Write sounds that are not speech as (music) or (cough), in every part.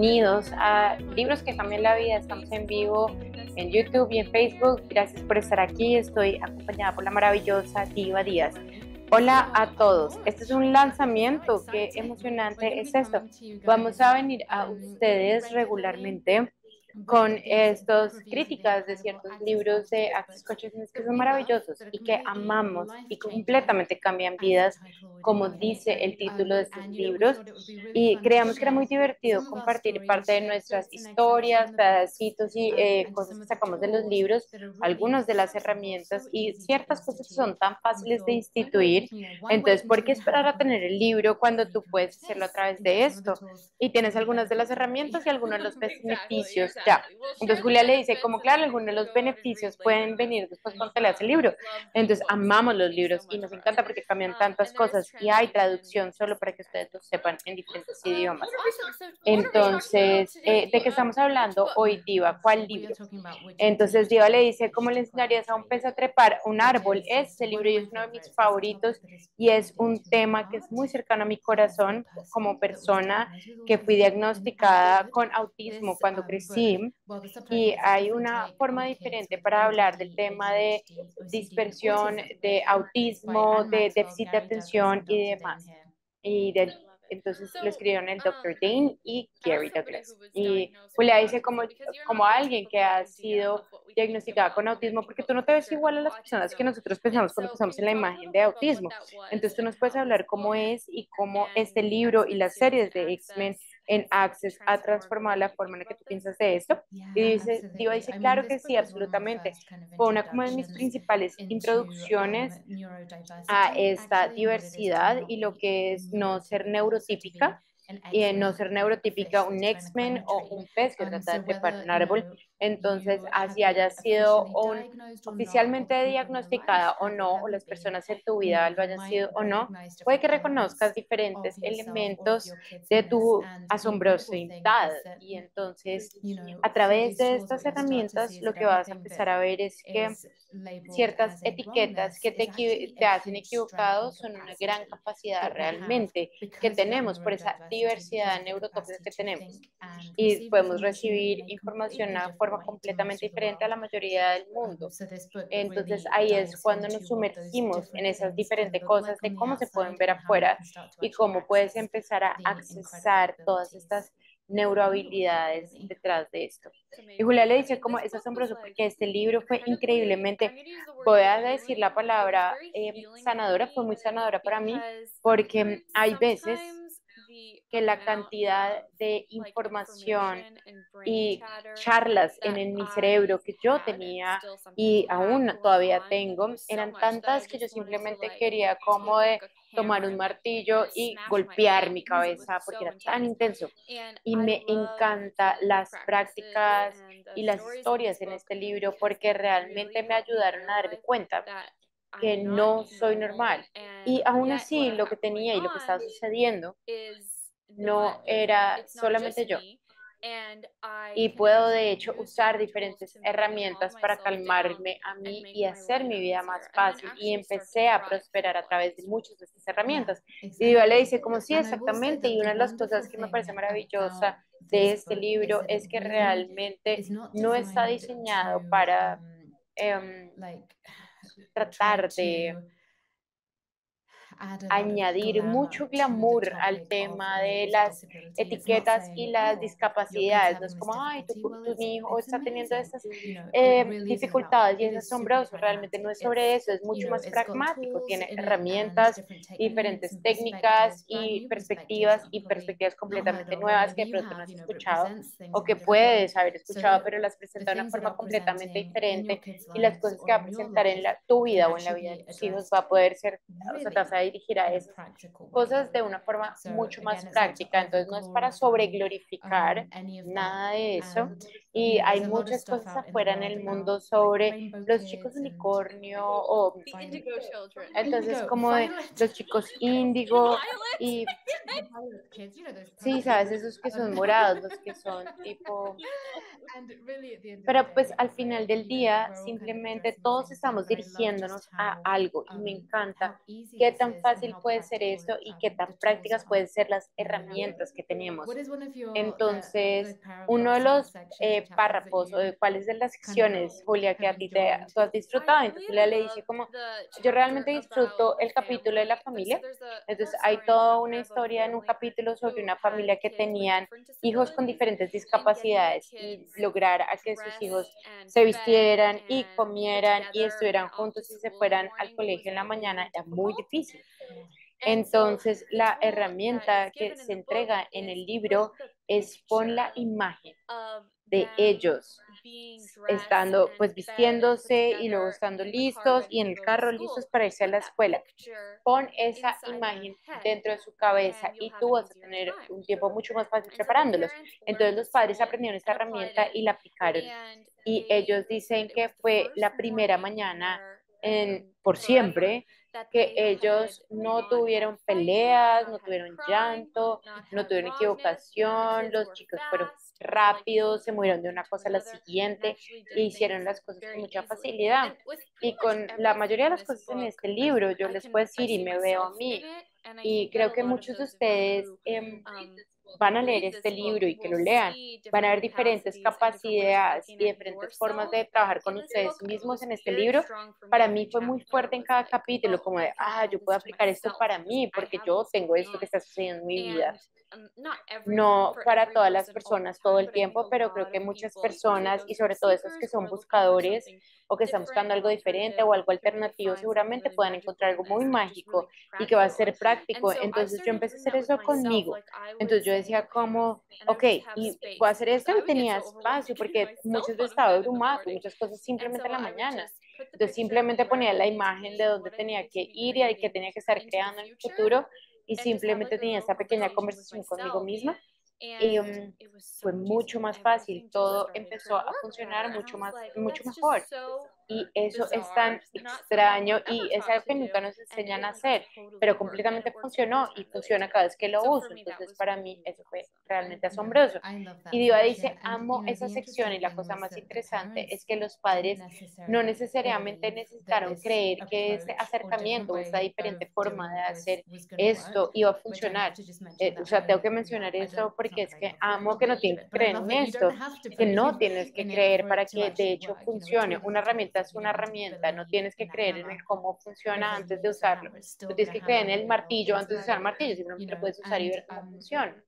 bienvenidos a Libros que cambian la vida. Estamos en vivo en YouTube y en Facebook. Gracias por estar aquí. Estoy acompañada por la maravillosa Diva Díaz. Hola a todos. Este es un lanzamiento. Qué emocionante es esto. Vamos a venir a ustedes regularmente con estas críticas de ciertos libros de Access Consciousness que son maravillosos y que amamos y completamente cambian vidas, como dice el título de estos libros. Y creamos que era muy divertido compartir parte de nuestras historias, pedacitos y eh, cosas que sacamos de los libros, algunas de las herramientas y ciertas cosas que son tan fáciles de instituir. Entonces, ¿por qué esperar a tener el libro cuando tú puedes hacerlo a través de esto? Y tienes algunas de las herramientas y algunos de los (laughs) beneficios ya. Entonces Julia le dice, como claro, algunos de los beneficios pueden venir después cuando te leas el libro. Entonces amamos los libros y nos encanta porque cambian tantas cosas y hay traducción solo para que ustedes lo sepan en diferentes idiomas. Entonces, eh, ¿de qué estamos hablando hoy, Diva? ¿Cuál libro? Entonces Diva le dice, ¿cómo le enseñarías a un pez a trepar un árbol? Este libro es uno de mis favoritos y es un tema que es muy cercano a mi corazón como persona que fui diagnosticada con autismo cuando crecí y hay una forma diferente para hablar del tema de dispersión, de autismo, de déficit de atención y demás. Y entonces lo escribieron el Dr. Dane y Gary Douglas. Y Julia dice como, como alguien que ha sido diagnosticada con autismo, porque tú no te ves igual a las personas que nosotros pensamos cuando pensamos en la imagen de autismo. Entonces tú nos puedes hablar cómo es y cómo este libro y las series de X-Men en Access ha transformado la forma en la que tú piensas de esto? Y dice, Diva dice, claro que sí, absolutamente. Fue una como de mis principales introducciones a esta diversidad y lo que es no ser neurotípica y en no ser neurotípica un X-Men o un pez que trata de trepar un árbol. Entonces, así haya sido oficialmente diagnosticada o no, o las personas en tu vida lo hayan sido o no, puede que reconozcas diferentes elementos de tu asombrosidad. Y entonces, a través de estas herramientas, lo que vas a empezar a ver es que ciertas etiquetas que te, te hacen equivocado son una gran capacidad realmente que tenemos por esa diversidad neurotópica que tenemos. Y podemos recibir información de una forma completamente diferente a la mayoría del mundo. Entonces ahí es cuando nos sumergimos en esas diferentes cosas de cómo se pueden ver afuera y cómo puedes empezar a accesar todas estas neurohabilidades detrás de esto. Y Julia le dice como es asombroso porque este libro fue increíblemente, voy a decir la palabra eh, sanadora, fue muy sanadora para mí porque hay veces que la cantidad de información y charlas en, mi cerebro que yo tenía y aún todavía tengo eran tantas que yo simplemente quería como de tomar un martillo y golpear mi cabeza porque era tan intenso. Y me encanta las prácticas y las historias en este libro porque realmente me ayudaron a darme cuenta que no soy normal. Y aún así, lo que tenía y lo que estaba sucediendo no era solamente yo. Y puedo de hecho usar diferentes herramientas para calmarme a mí y hacer mi vida más fácil. Y empecé a prosperar a través de muchas de estas herramientas. Y Diva le dice, como sí, exactamente. Y una de las cosas que me parece maravillosa de este libro es que realmente no está diseñado para um, em, tratar de añadir mucho glamour al tema de las etiquetas y las discapacidades. No es como, ay, tu, tu hijo está teniendo estas eh, dificultades y es asombroso. Realmente no es sobre eso, es mucho más pragmático. Tiene herramientas, diferentes técnicas y perspectivas y perspectivas completamente nuevas que de pronto no has escuchado o que puedes haber escuchado, pero las presenta de una forma completamente diferente y las cosas que va a presentar en la, tu vida o en la vida de tus hijos va a poder ser, o sea, te dirigir a esas cosas de una forma mucho más práctica. Entonces no es para sobreglorificar um, nada de eso. Y hay muchas cosas afuera en el mundo sobre los chicos unicornio o entonces como de los chicos índigo y Sí, sabes, esos que son morados, los que son tipo... (laughs) Pero pues al final del día, simplemente todos estamos dirigiéndonos a algo y me encanta qué tan fácil puede ser esto y qué tan prácticas pueden ser las herramientas que tenemos. Entonces, uno de los eh, párrafos o de cuáles de las secciones, Julia, que a ti te tú has disfrutado, entonces Julia le dice como, yo realmente disfruto el capítulo de la familia, entonces hay toda una historia en un capítulo sobre una familia que tenían hijos con diferentes discapacidades y lograr a que sus hijos se vistieran y comieran y estuvieran juntos y se fueran al colegio en la mañana era muy difícil. Entonces, la herramienta que se entrega en el libro es pon la imagen de ellos estando pues vistiéndose y luego estando listos y en el carro listos para irse a la escuela. Pon esa imagen dentro de su cabeza y tú vas a tener un tiempo mucho más fácil preparándolos. Entonces los padres aprendieron esta herramienta y la aplicaron. Y ellos dicen que fue la primera mañana en, por siempre que ellos no tuvieron peleas, no tuvieron llanto, no tuvieron equivocación, los chicos fueron rápidos, se movieron de una cosa a la siguiente e hicieron las cosas con mucha facilidad. Y con la mayoría de las cosas en este libro, yo les puedo decir y me veo a mí, y creo que muchos de ustedes em, van a leer este libro y que lo lean, van a ver diferentes capacidades y diferentes formas de trabajar con ustedes mismos en este libro. Para mí fue muy fuerte en cada capítulo, como de, ah, yo puedo aplicar esto para mí porque yo tengo esto que está sucediendo en mi vida. Um, no para todas las personas todo el tiempo, pero creo que muchas personas y sobre todo esos que son buscadores o que están buscando algo diferente o algo alternativo, seguramente puedan encontrar algo muy mágico y que va a ser práctico. Entonces yo empecé a hacer eso conmigo. Entonces yo decía como, ok, y voy a hacer esto y tenía espacio porque muchos veces estaba abrumado, muchas cosas simplemente en la mañana. Entonces simplemente ponía la imagen de dónde tenía que ir y qué tenía que estar creando en el futuro y simplemente tenía esa pequeña conversación conmigo misma y um, fue mucho más fácil, todo empezó a funcionar mucho más, mucho mejor. Y eso es tan extraño y es algo que nunca nos enseñan a hacer, pero completamente funcionó y funciona cada vez que lo uso. Entonces, para mí, eso fue realmente asombroso. Y Diva dice, amo esa sección y la cosa más interesante es que los padres no necesariamente necesitaron creer que ese acercamiento o esta diferente forma de hacer esto iba a funcionar. Eh, o sea, tengo que mencionar eso porque es que amo que no tienes que creer en esto, que no tienes que creer para que de hecho funcione. Una herramienta es una herramienta, no tienes que creer en el cómo funciona antes de usarlo, no tienes que creer en el martillo antes de usar el martillo, simplemente lo puedes usar y ver cómo funciona.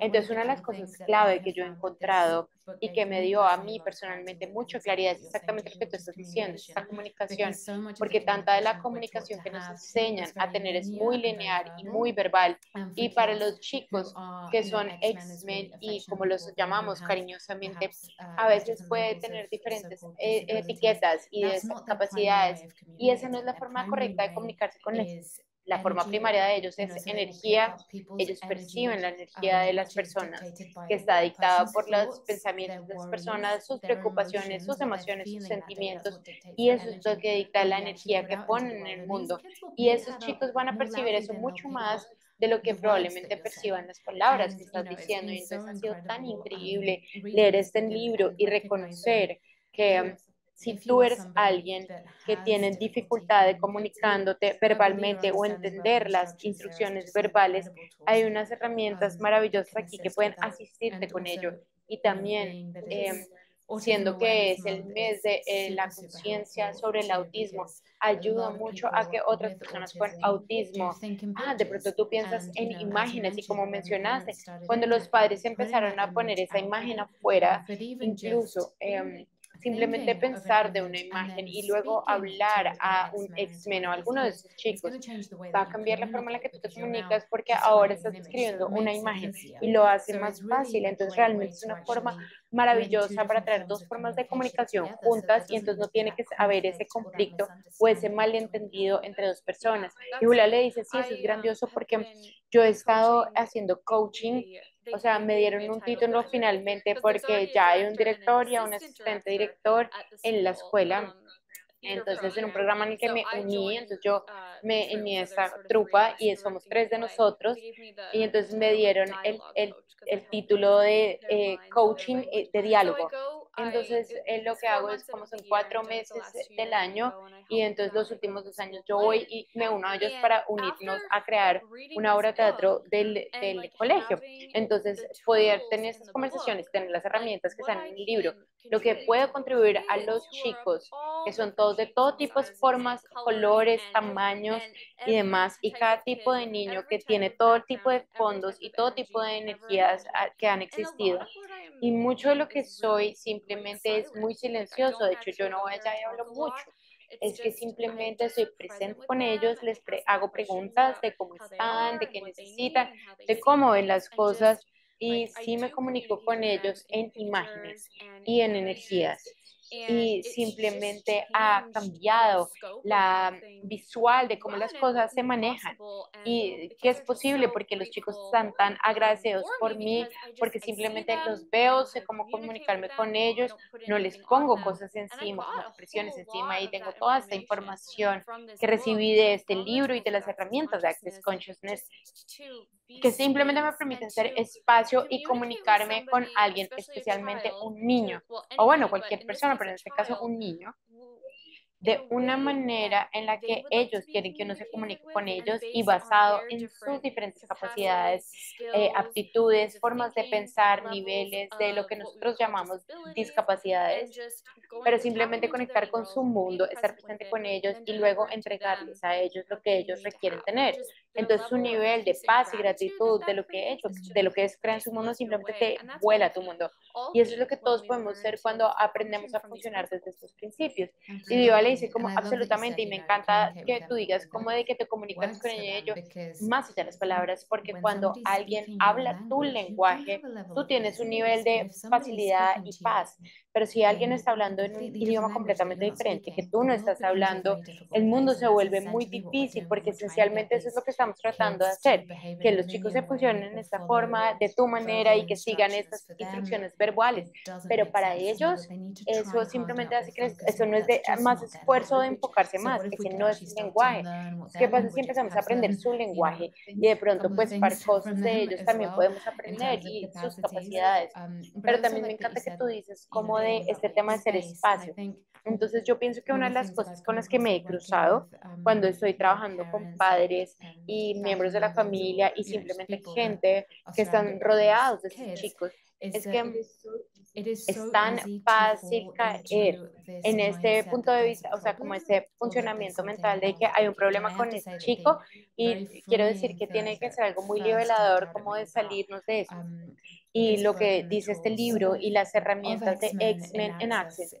Entonces, una de las cosas clave que yo he encontrado y que me dio a mí personalmente mucha claridad es exactamente lo que tú estás diciendo, esta comunicación, porque tanta de la comunicación que nos enseñan a tener es muy lineal y muy verbal. Y para los chicos que son X-Men y como los llamamos cariñosamente, a veces puede tener diferentes eh, etiquetas y capacidades. Y esa no es la forma correcta de comunicarse con ellos la forma primaria de ellos es energía, ellos perciben la energía de las personas, que está dictada por los pensamientos de las personas, sus preocupaciones, sus emociones, sus sentimientos, y eso es lo que dicta la energía que ponen en el mundo. Y esos chicos van a percibir eso mucho más de lo que probablemente perciban las palabras que estás diciendo. Y entonces ha sido tan increíble leer este libro y reconocer que si tú eres alguien que tiene dificultad de comunicándote verbalmente o entender las instrucciones verbales, hay unas herramientas maravillosas aquí que pueden asistirte con ello. Y también, eh, siendo que es el mes de eh, la conciencia sobre el autismo, ayuda mucho a que otras personas con autismo, ah, de pronto tú piensas en imágenes y como mencionaste, cuando los padres empezaron a poner esa imagen afuera, incluso... Eh, simplemente pensar de una imagen y luego hablar a un X-Men o a alguno de esos chicos va a cambiar la forma en la que tú te comunicas porque ahora estás escribiendo una imagen y lo hace más fácil. Entonces realmente es una forma maravillosa para traer dos formas de comunicación juntas y entonces no tiene que haber ese conflicto o ese malentendido entre dos personas. Y Julia le dice, sí, eso es grandioso porque yo he estado haciendo coaching o sea, me dieron un título finalmente porque ya hay un director y un asistente director en la escuela. Entonces, en un programa en el que me uní, entonces yo me uní a esta trupa y somos tres de nosotros, y entonces me dieron el, el, el título de eh, coaching eh, de diálogo. Entonces, lo que hago es como son cuatro meses del año y entonces los últimos dos años yo voy y me uno a ellos para unirnos a crear una obra de teatro del, del colegio. Entonces, poder tener esas conversaciones, tener las herramientas que están en el libro, lo que puede contribuir a los chicos, que son todos de todo tipo, formas, colores, tamaños y demás, y cada tipo de niño que tiene todo tipo de fondos y todo tipo de energías ah, que han existido. Y mucho de lo que soy simplemente es muy silencioso, de hecho yo no voy allá y hablo mucho. Es que simplemente estoy presente con ellos, les hago preguntas de cómo están, de qué necesitan, de cómo ven las cosas. Y sí me comunico con ellos en imágenes y en energías y simplemente ha cambiado la visual de cómo las cosas se manejan y que es posible porque los chicos están tan agradecidos por mí, porque simplemente los veo, sé cómo comunicarme con ellos, no les pongo cosas encima, como expresiones encima y tengo toda esta información que recibí de este libro y de las herramientas de Access Consciousness que simplemente me permiten hacer espacio y comunicarme con alguien, especialmente un niño, o bueno, cualquier persona, pero en este caso un niño, de una manera en la que ellos quieren que uno se comunique con ellos y basado en sus diferentes capacidades, eh, aptitudes, formas de pensar, niveles de lo que nosotros llamamos discapacidades, pero simplemente conectar con su mundo, estar presente con ellos y luego entregarles a ellos lo que ellos requieren tener. Entonces su nivel de paz y gratitud de lo que ellos, de lo que es crear en su mundo, simplemente te vuela a tu mundo. Y eso es lo que todos podemos ser cuando aprendemos a funcionar desde estos principios. Y Dios le dice como absolutamente, y me encanta que tú digas como de que te comunicas con ellos más allá de las palabras, porque cuando alguien habla tu lenguaje, tú tienes un nivel de facilidad y paz. Pero si alguien está hablando en un idioma completamente diferente, que tú no estás hablando, el mundo se vuelve muy difícil porque esencialmente eso es lo que estamos tratando de hacer, que los chicos se funcionen en esta forma, de tu manera y que sigan estas instrucciones verbales. Pero para ellos eso simplemente hace que eso no es de más esfuerzo de enfocarse más, que no es lenguaje. ¿Qué pasa si empezamos a aprender su lenguaje y de pronto pues para cosas de ellos también podemos aprender y sus capacidades? Pero también me encanta que tú dices como de este tema de ser espacio. Entonces yo pienso que una de las cosas con las que me he cruzado cuando estoy trabajando con padres y miembros de la familia y simplemente gente que están rodeados de estos chicos es que es tan fácil caer en este punto de vista, o sea, como ese funcionamiento mental de que hay un problema con este chico y quiero decir que tiene que ser algo muy nivelador como de salirnos de eso. Y lo que dice este libro y las herramientas de X-Men en Access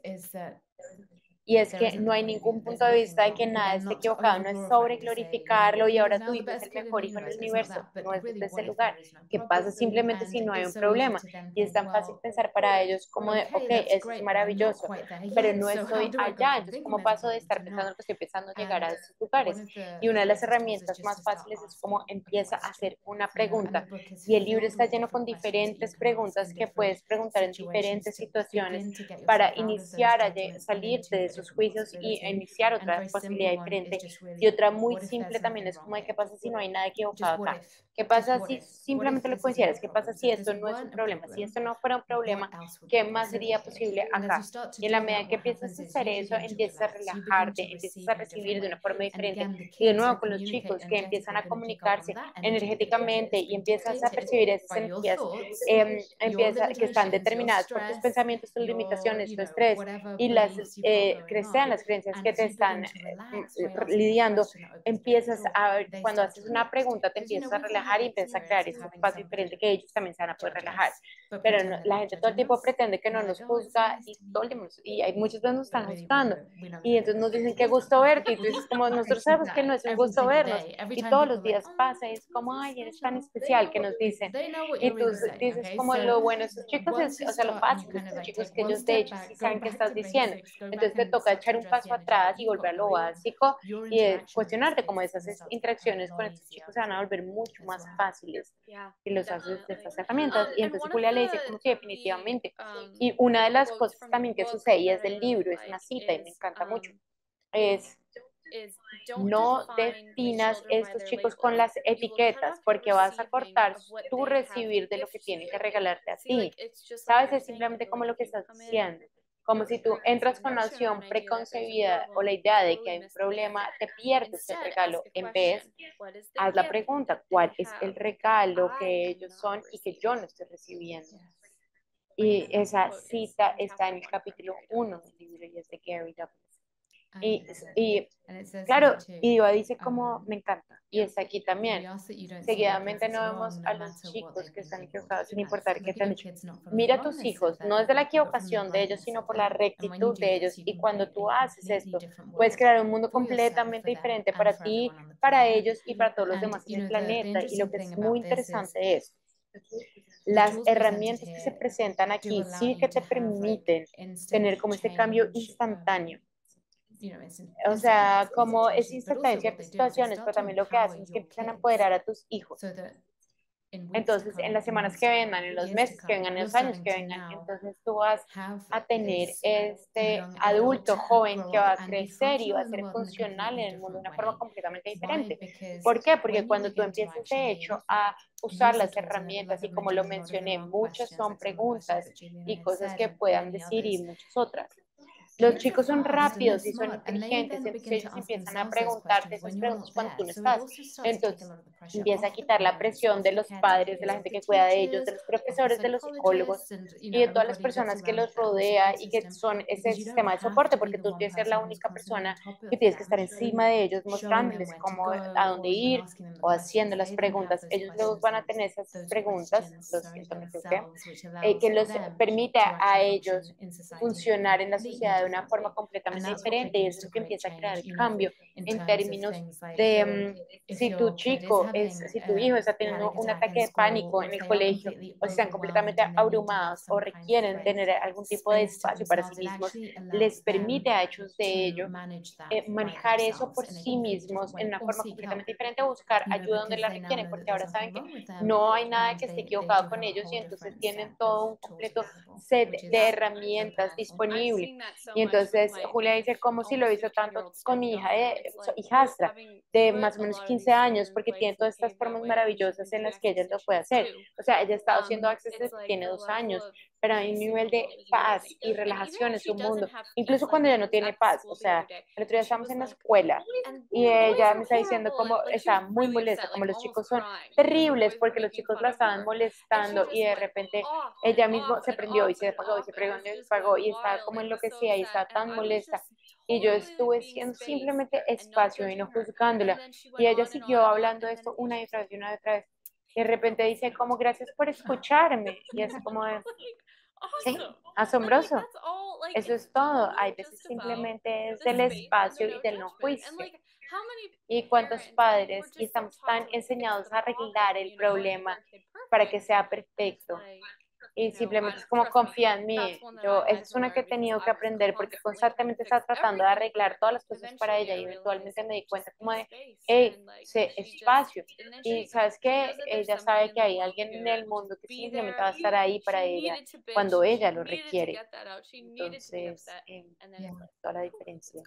y es que no hay ningún punto de vista de que nada esté equivocado, no es sobre glorificarlo y ahora tu hijo es el mejor hijo en el universo, no es desde ese lugar. ¿Qué pasa simplemente si no hay un problema? Y es tan fácil pensar para ellos como de, ok, eso es maravilloso, pero no estoy allá, entonces ¿cómo paso de estar pensando que estoy empezando a llegar a esos lugares? Y una de las herramientas más fáciles es como empieza a hacer una pregunta. Y el libro está lleno con diferentes preguntas que puedes preguntar en diferentes situaciones para iniciar a salir de eso juicios y iniciar otra posibilidad diferente. Y otra muy simple también es como qué pasa si no hay nada equivocado acá. ¿Qué pasa si simplemente lo consideras? ¿Qué pasa si esto no es un problema? Si esto no fuera un problema, ¿qué más sería posible acá? Y en la medida que empiezas a hacer eso, empiezas a relajarte, empiezas a recibir de una forma diferente. Y de nuevo con los chicos que empiezan a comunicarse energéticamente y empiezas a percibir esas energías eh, empieza, que están determinadas por tus pensamientos, tus limitaciones, tu estrés y las eh, sean las creencias que te están eh, lidiando, empiezas a cuando haces una pregunta, te empiezas a relajar y empiezas a crear ese espacio diferente que ellos también se van a poder relajar. Pero la gente todo el tiempo pretende que no nos juzga y todo el tiempo, y hay muchos que nos están juzgando. Y entonces nos dicen, qué gusto verte. Y tú dices, como nosotros sabemos que no es un gusto vernos. Y todos los días pasa, y es como, ay, eres tan especial, que nos dicen. Y tú dices, como lo bueno de estos chicos, es, o sea, lo fácil de estos chicos que ellos de hecho sí saben qué estás diciendo. Entonces te toca echar un paso atrás y volver a lo básico y cuestionarte cómo esas interacciones con estos chicos se van a volver mucho más fáciles si los haces de estas herramientas. Y entonces Julia le dice como si definitivamente. Y una de las cosas también que sucede es del libro, es una cita y me encanta mucho es no definas estos chicos con las etiquetas porque vas a cortar tu recibir de lo que tienen que regalarte a ti. Sabes, es simplemente como lo que estás diciendo. Como si tú entras con una opción preconcebida o la idea de que hay un problema, te pierdes el regalo. En vez, haz la pregunta, ¿cuál es el regalo que ellos son y que yo no estoy recibiendo? Y esa cita está en el capítulo 1 del libro y es de Gary Douglas. Y, y claro, y Diva dice como me encanta. Y está aquí también. Seguidamente no vemos a los chicos que están equivocados sin importar qué han dicho. Mira a tus hijos, no es de la equivocación de ellos, sino por la rectitud de ellos. Y cuando tú haces esto, puedes crear un mundo completamente diferente para ti, para ellos y para todos los demás en el planeta. Y lo que es muy interesante es las herramientas que se presentan aquí sí que te permiten tener como este cambio instantáneo o sea, como es instantáneo en ciertas situaciones, pero también lo que hacen es que empiezan a empoderar a tus hijos. Entonces, en las semanas que vengan, en los meses que vengan, en los años que vengan, entonces tú vas a tener este adulto joven que va a crecer y va a ser funcional en el mundo de una forma completamente diferente. ¿Por qué? Porque cuando tú empiezas, de hecho, a usar las herramientas, y como lo mencioné, muchas son preguntas y cosas que puedan decir y muchas otras. Los chicos son rápidos y son inteligentes, entonces ellos empiezan a preguntarte esas preguntas cuando tú no estás. Entonces empieza a quitar la presión de los padres, de la gente que cuida de ellos, de los profesores, de los psicólogos y de todas las personas que los rodea y que son ese sistema de soporte, porque tú tienes que ser la única persona que tienes que estar encima de ellos, mostrándoles cómo, a dónde ir o haciendo las preguntas. Ellos luego van a tener esas preguntas, eh, que los permite a ellos funcionar en la sociedad una forma completamente diferente y eso es lo que empieza a crear el cambio en términos de mm, si tu chico, es, si tu hijo está teniendo un ataque de pánico en el colegio o están completamente abrumados o requieren tener algún tipo de espacio para sí mismos, les permite a ellos de ello eh, manejar eso por sí mismos en una forma completamente diferente, buscar ayuda donde la requieren, porque ahora saben que no hay nada que esté equivocado con ellos y entonces tienen todo un completo set de herramientas disponibles y entonces Julia dice, como si lo hizo tanto con mi hija, de, hijastra de más o menos 15 años, porque tiene todas estas formas maravillosas en las que ella lo puede hacer. O sea, ella ha estado haciendo Access desde tiene dos años, pero hay un nivel de paz y relajación en su mundo, incluso cuando ella no tiene paz. O sea, el otro día estamos en la escuela y ella me está diciendo como está muy molesta, como los chicos son terribles porque los chicos la estaban molestando y de repente ella misma se prendió y se apagó y se prendió y se apagó y estaba como enloquecida y está tan molesta. Y yo estuve siendo simplemente espacio y no juzgándola. Y ella siguió hablando de esto una y otra vez y una y otra vez. Y de repente dice como gracias por escucharme. Y es como de, sí, asombroso. Eso es todo. Hay veces simplemente es del espacio y del no juicio. ¿Y cuántos padres y estamos tan enseñados a arreglar el problema para que sea perfecto? Y simplemente es como confía en mí. Yo, esa es una que he tenido que aprender porque constantemente estaba tratando de arreglar todas las cosas para ella y eventualmente me di cuenta como de, hey, sé espacio. Y sabes que ella sabe que hay alguien en el mundo que simplemente va a estar ahí para ella cuando ella lo requiere. Entonces, eh, toda la diferencia.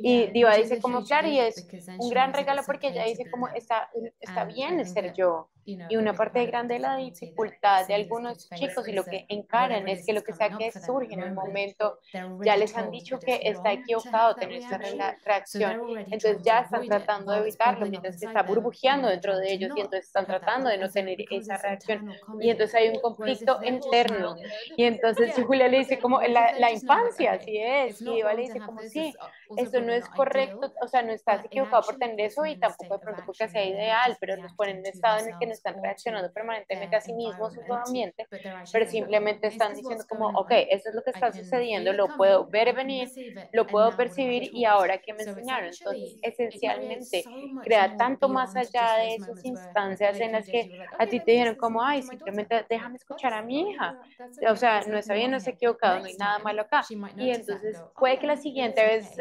Y Diva dice como, claro, y es un gran regalo porque ella dice como, está, está bien ser yo. Y una parte grande de la dificultad de algunos chicos y lo que encaran es que lo que sea que surge en el momento, ya les han dicho que está equivocado tener esa reacción, entonces ya están tratando de evitarlo mientras que está burbujeando dentro de ellos y entonces están tratando de no tener esa reacción y entonces hay un conflicto interno. y entonces Julia le dice como la, la infancia, así es, y Eva le dice como sí, esto no es correcto, o sea, no estás equivocado por tener eso y tampoco de pronto porque sea ideal, pero nos ponen en un estado en el que no están reaccionando permanentemente a sí mismos, su ambiente, pero simplemente están diciendo como, ok, eso es lo que está sucediendo, lo puedo ver venir, lo puedo percibir y ahora que me enseñaron. Entonces, esencialmente, crea tanto más allá de esas instancias en las que a ti te dijeron como, ay, simplemente déjame escuchar a mi hija. O sea, no está bien, no está equivocado, no hay nada malo acá. Y entonces puede que la siguiente vez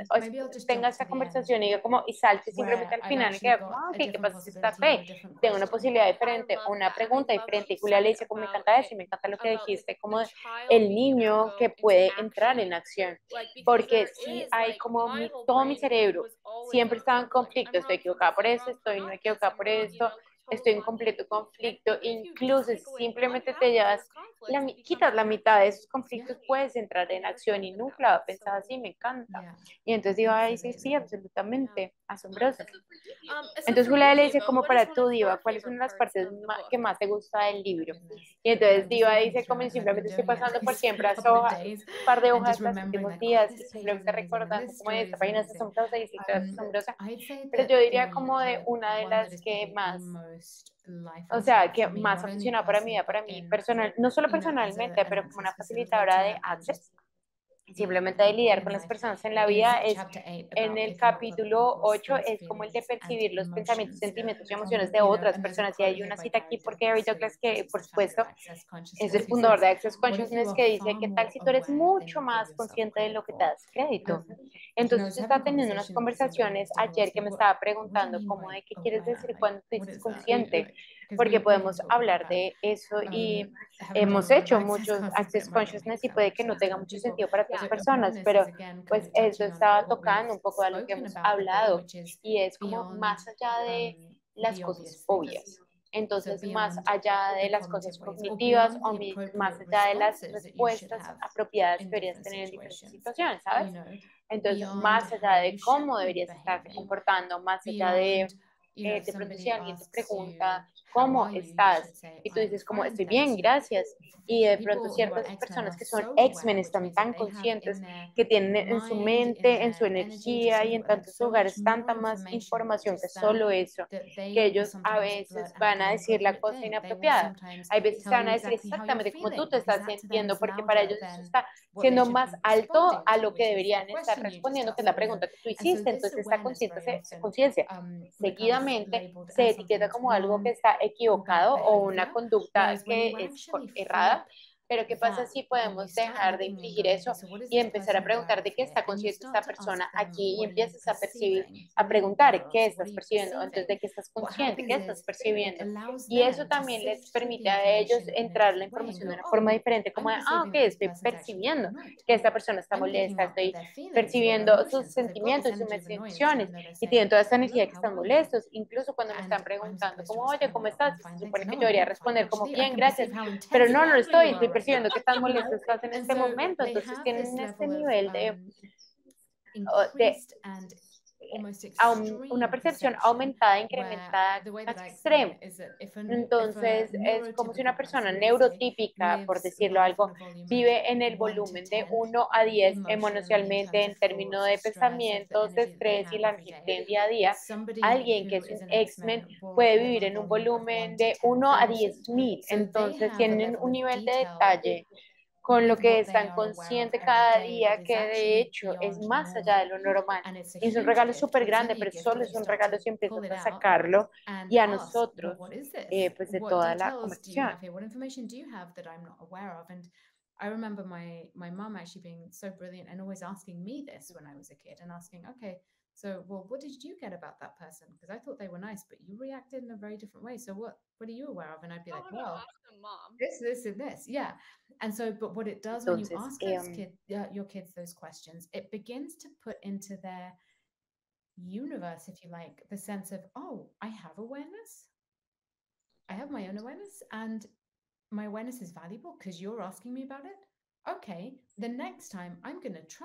tenga esta conversación y diga como, y salte simplemente al final y queda como, ok, ¿qué pasa si está fe? Tengo una posibilidad diferente, una pregunta diferente. Y Julia le dice como, me encanta eso y me encanta lo que dijiste, como el niño que puede entrar en acción, porque si hay como todo mi cerebro siempre estaba en conflicto, estoy equivocada por esto, estoy no equivocada por esto, estoy en completo conflicto, incluso si simplemente te llevas, la, quitas la mitad de esos conflictos, puedes entrar en acción y nunca lo había pensado así, me encanta. Y entonces digo, ay, sí, sí, absolutamente, asombroso. Um, entonces Julia le dice, como para tú, Diva, ¿cuáles son las partes que más te gusta del libro? Y entonces Diva dice, como simplemente estoy pasando por siempre a un par de hojas los últimos días y simplemente recordando como esta página es asombrosa y asombrosa. Pero yo diría como de una de las que más o sea, que más ha para mí, para mí personal, no solo personalmente, pero como una facilitadora de access, simplemente de lidiar con las personas en la vida es en el capítulo 8 es como el de percibir los pensamientos, sentimientos y emociones de otras personas. Y hay una cita aquí porque Gary Douglas que por supuesto es el fundador de Access Consciousness que dice que tal si tú eres mucho más consciente de lo que te das crédito. Entonces está teniendo unas conversaciones ayer que me estaba preguntando como de qué quieres decir cuando te dices consciente porque podemos hablar de eso y hemos hecho muchos Access Consciousness y puede que no tenga mucho sentido para otras personas, pero pues eso estaba tocando un poco de lo que hemos hablado y es como más allá de las cosas obvias. Entonces, más allá de las cosas cognitivas o más allá de las respuestas apropiadas que deberías tener en diferentes situaciones, ¿sabes? Entonces, más allá de cómo deberías estar comportando, más allá de, eh, de pronto si alguien te pregunta, ¿cómo estás? Y tú dices como, estoy bien, gracias. Y de pronto ciertas personas que son X-Men están tan conscientes que tienen en su mente, en su energía y en tantos lugares tanta más información que solo eso, que ellos a veces van a decir la cosa inapropiada. Hay veces van a decir exactamente como tú te estás sintiendo, porque para ellos eso está siendo más alto a lo que deberían estar respondiendo, que es la pregunta que tú hiciste. Entonces, esta conciencia um, seguidamente se etiqueta como algo que está equivocado o una conducta que es errada pero ¿qué pasa si podemos dejar de infligir eso y empezar a preguntar de qué está consciente esta persona aquí y empiezas a percibir, a preguntar qué estás percibiendo, entonces de qué estás consciente, qué estás percibiendo. Y eso también les permite a ellos entrar la información de una forma diferente, como de, ah, ok, estoy percibiendo que esta persona está molesta, estoy percibiendo sus sentimientos, sus emociones y tienen toda esta energía que están molestos, incluso cuando me están preguntando como, oye, ¿cómo estás? Se supone que yo debería responder como, bien, gracias, pero no, no lo estoy, estoy percibiendo que tan molesto estás en este momento, entonces tienen este nivel de, de una percepción aumentada, incrementada, más extrema. Entonces, es como si una persona neurotípica, por decirlo algo, vive en el volumen de 1 a 10 emocionalmente en términos de pensamientos, de estrés y la gente día a día. Alguien que es un X-Men puede vivir en un volumen de 1 a 10 mil. Entonces, tienen un nivel de detalle con lo que están conscientes cada día, que de hecho es más allá de lo normal. Y es un regalo súper grande, pero solo es un regalo si empiezas a sacarlo y a nosotros, eh, pues de toda la conversación. I remember my my mom actually being so brilliant and always asking me this when I was a kid and asking, okay, so well, what did you get about that person? Because I thought they were nice, but you reacted in a very different way. So what what are you aware of? And I'd be like, oh, well, mom. this, this, and this, yeah. And so, but what it does when you ask um, kid, uh, your kids those questions, it begins to put into their universe, if you like, the sense of, oh, I have awareness. I have my own awareness, and my awareness is valuable because you're asking me about it. Okay,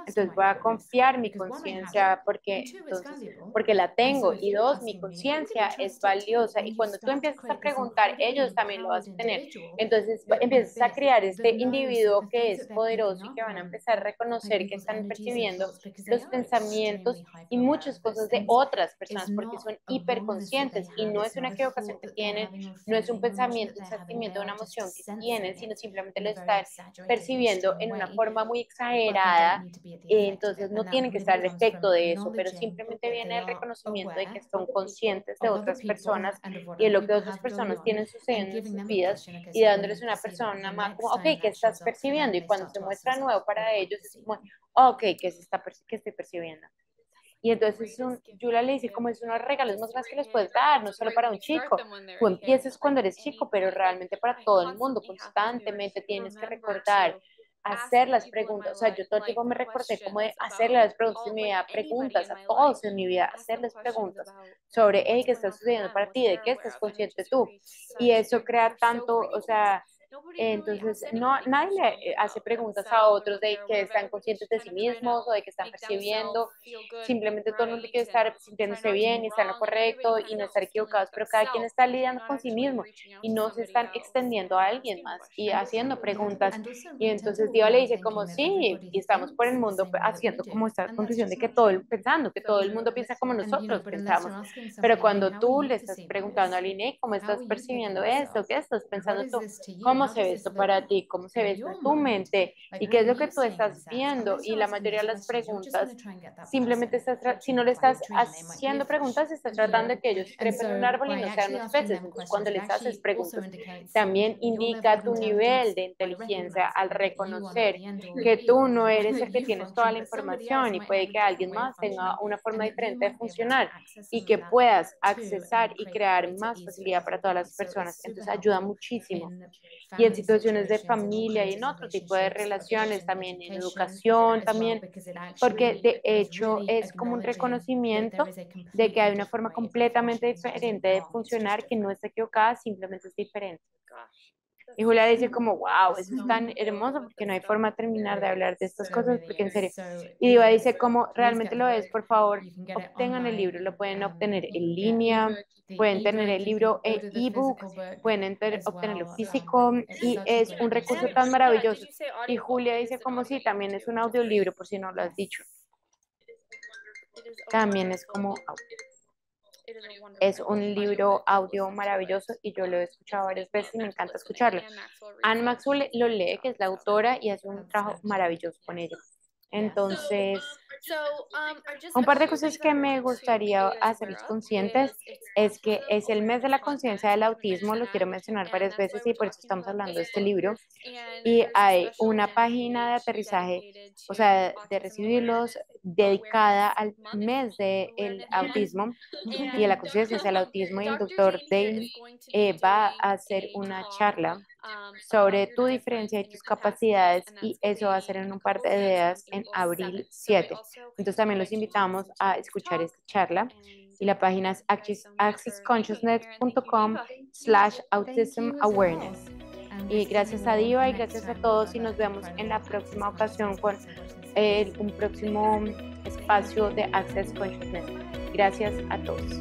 Entonces voy a confiar mi conciencia porque, porque la tengo. y dos, mi conciencia es valiosa. Y cuando tú empiezas a preguntar, ellos también lo vas a tener. Entonces empiezas a crear este individuo que es poderoso y que van a empezar a reconocer que están percibiendo los pensamientos y muchas cosas de otras personas porque son hiperconscientes. Y no es una equivocación que tienen, no es un pensamiento, un sentimiento, una emoción que tienen, sino simplemente lo están percibiendo en una forma muy exagerada, entonces no tienen que estar al efecto de eso, pero simplemente viene el reconocimiento de que son conscientes de otras personas y de lo que otras personas tienen sucediendo en sus vidas y dándoles una persona más como, ok, ¿qué estás percibiendo? Y cuando se muestra nuevo para ellos es como, ok, ¿qué, se está, qué estoy percibiendo? Y entonces un, Julia le dice, como es unos regalos más grandes que les puedes dar, no solo para un chico. Tú empiezas cuando eres chico, pero realmente para todo el mundo, constantemente tienes que recordar hacer las preguntas. O sea, yo todo el tiempo me recordé como de hacerle las preguntas en mi vida, preguntas a todos en mi vida, hacerles preguntas sobre, hey, ¿qué está sucediendo para ti? ¿De qué estás consciente tú? Y eso crea tanto, o sea, entonces, no, nadie le eh, hace preguntas a otros de que están conscientes de sí mismos o de que están percibiendo. Simplemente todo el mundo quiere estar sintiéndose bien y estar en lo correcto y no estar equivocados, pero cada quien está lidiando con sí mismo y no se están extendiendo a alguien más y haciendo preguntas. Y entonces Dios le dice como sí, y estamos por el mundo haciendo como esta conclusión de que todo el, pensando que todo el mundo piensa como nosotros pensamos. Pero cuando tú le estás preguntando a Line, ¿cómo estás percibiendo esto? ¿Qué estás pensando tú? ¿Cómo se ve esto para ti, cómo se ve esto en tu mente y qué es lo que tú estás viendo. Y la mayoría de las preguntas, simplemente estás, si no le estás haciendo preguntas, estás tratando de que ellos trepen un árbol y no sean unos peces. Entonces, cuando les haces preguntas, también indica tu nivel de inteligencia al reconocer que tú no eres el (laughs) que tienes toda la información y puede que alguien más tenga una forma diferente de funcionar y que puedas accesar y crear más facilidad para todas las personas. Entonces, ayuda muchísimo y en situaciones de familia y en otro tipo de relaciones, también en educación, también, porque de hecho es como un reconocimiento de que hay una forma completamente diferente de funcionar que no está equivocada, simplemente es diferente. Y Julia dice como, wow, eso es tan hermoso porque no hay forma de terminar de hablar de estas cosas, porque en serio. Y Diva dice como, realmente lo es, por favor, obtengan el libro, lo pueden obtener en línea, pueden tener el libro en ebook, pueden obtenerlo físico y es un recurso tan maravilloso. Y Julia dice como si también es un audiolibro, por si no lo has dicho. También es como es un libro audio maravilloso y yo lo he escuchado varias veces y me encanta escucharlo. Anne Maxwell lo lee, que es la autora, y hace un trabajo maravilloso con ella. Entonces, un par de cosas que me gustaría hacerles conscientes es que es el mes de la conciencia del autismo, lo quiero mencionar varias veces y por eso estamos hablando de este libro. Y hay una página de aterrizaje, o sea, de recibirlos dedicada al mes del autismo y a la conciencia del autismo y el doctor Dale eh, va a hacer una charla sobre tu diferencia y tus capacidades y eso va a ser en un par de días en abril 7. Entonces también los invitamos a escuchar esta charla y la página es accessconsciousness.com slash autism awareness. Y gracias a Diva y gracias a todos y nos vemos en la próxima ocasión con un próximo espacio de Access Consciousness. Gracias a todos.